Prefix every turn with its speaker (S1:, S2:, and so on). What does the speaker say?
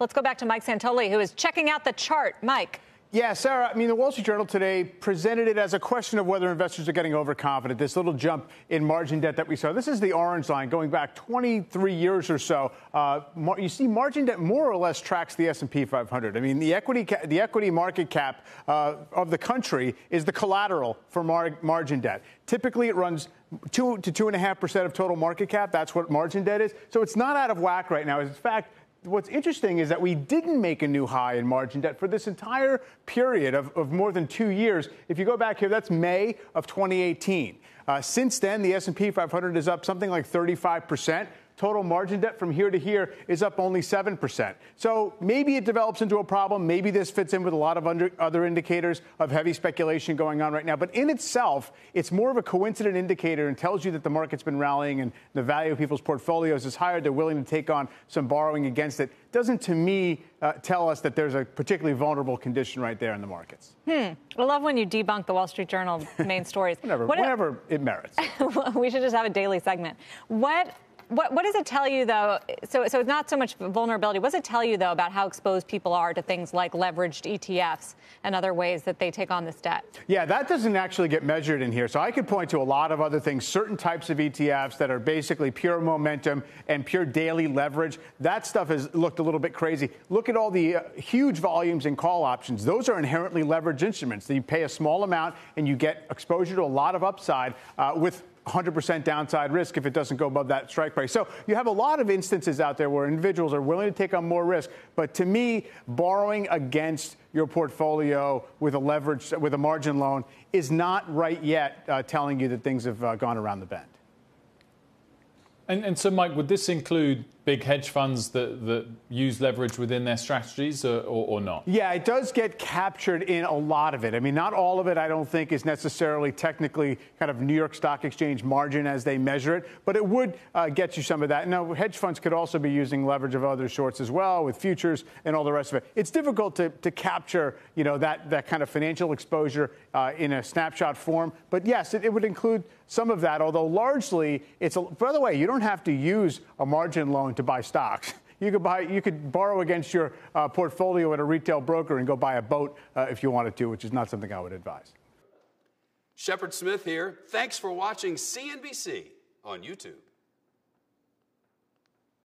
S1: Let's go back to Mike Santoli, who is checking out the chart. Mike.
S2: Yeah, Sarah, I mean, the Wall Street Journal today presented it as a question of whether investors are getting overconfident. This little jump in margin debt that we saw. This is the orange line going back 23 years or so. Uh, you see, margin debt more or less tracks the S&P 500. I mean, the equity, ca- the equity market cap uh, of the country is the collateral for mar- margin debt. Typically, it runs two to two and a half percent of total market cap. That's what margin debt is. So it's not out of whack right now. In fact, what's interesting is that we didn't make a new high in margin debt for this entire period of, of more than two years. If you go back here, that's May of 2018. Uh, since then, the S&P 500 is up something like 35 percent. Total margin debt from here to here is up only 7%. So maybe it develops into a problem. Maybe this fits in with a lot of under, other indicators of heavy speculation going on right now. But in itself, it's more of a coincident indicator and tells you that the market's been rallying and the value of people's portfolios is higher. They're willing to take on some borrowing against it. Doesn't, to me, uh, tell us that there's a particularly vulnerable condition right there in the markets.
S1: Hmm. I love when you debunk the Wall Street Journal main stories.
S2: whenever, what whenever it merits.
S1: we should just have a daily segment. What what, what, does it tell you, though? So, so it's not so much vulnerability. What does it tell you, though, about how exposed people are to things like leveraged ETFs and other ways that they take on this debt?
S2: Yeah, that doesn't actually get measured in here. So I could point to a lot of other things, certain types of ETFs that are basically pure momentum and pure daily leverage. That stuff has looked a little bit crazy. Look at all the uh, huge volumes in call options. Those are inherently leveraged instruments. You pay a small amount and you get exposure to a lot of upside uh, with 100% downside risk if it doesn't go above that strike price. So you have a lot of instances out there where individuals are willing to take on more risk. But to me, borrowing against your portfolio with a leverage, with a margin loan is not right yet uh, telling you that things have uh, gone around the bend.
S3: And, and, so, Mike, would this include big hedge funds that, that use leverage within their strategies or, or, not?
S2: Yeah, it does get captured in a lot of it. I mean, not all of it, I don't think, is necessarily technically kind of New York Stock Exchange margin as they measure it, but it would uh, get you some of that. Now, hedge funds could also be using leverage of other sorts as well with futures and all the rest of it. It's difficult to, to capture, you know, that, that kind of financial exposure uh, in a snapshot form. But yes, it, it would include some of that, although largely it's, a, by the way, you don't have to use a margin loan to buy stocks. You could buy, you could borrow against your uh, portfolio at a retail broker and go buy a boat uh, if you wanted to, which is not something I would advise.
S4: Shepard Smith here. Thanks for watching CNBC on YouTube.